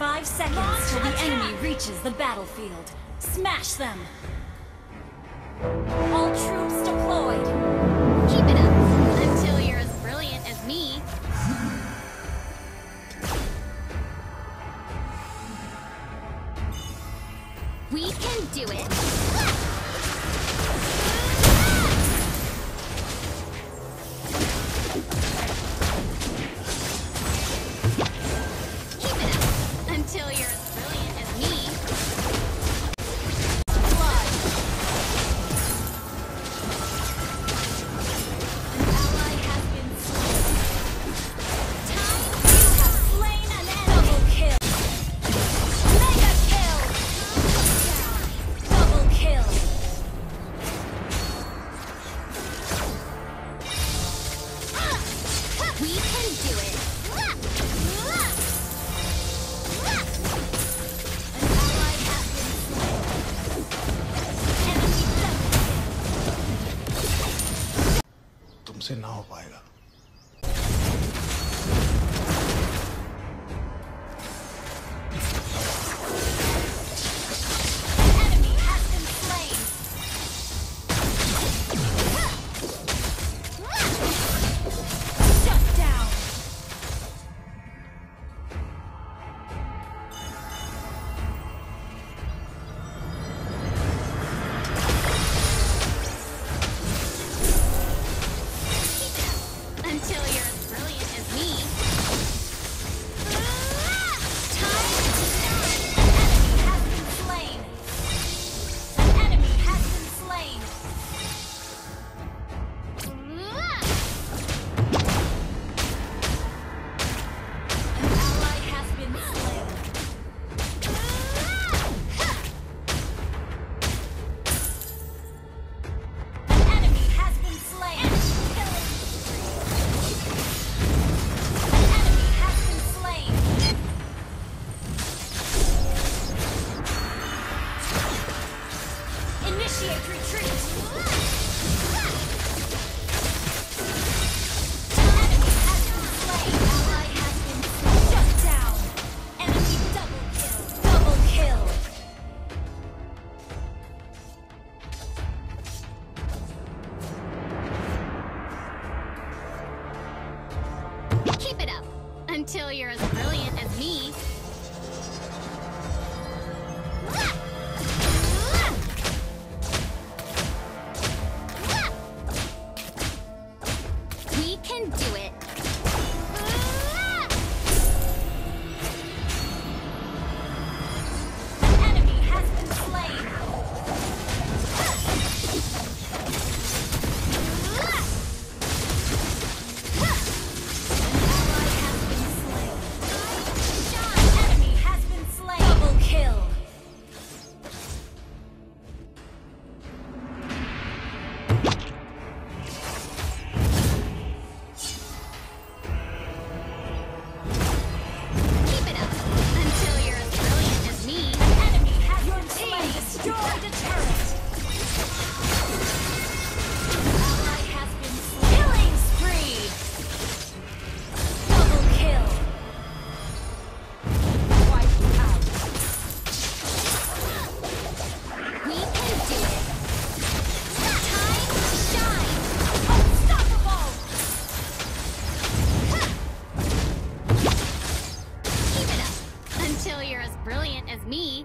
Five seconds till the enemy reaches the battlefield. Smash them! All troops deployed! Keep it up, until you're as brilliant as me. We can do it! Until you're as brilliant as me. से ना हो पाएगा। until you're as brilliant as me. We can do me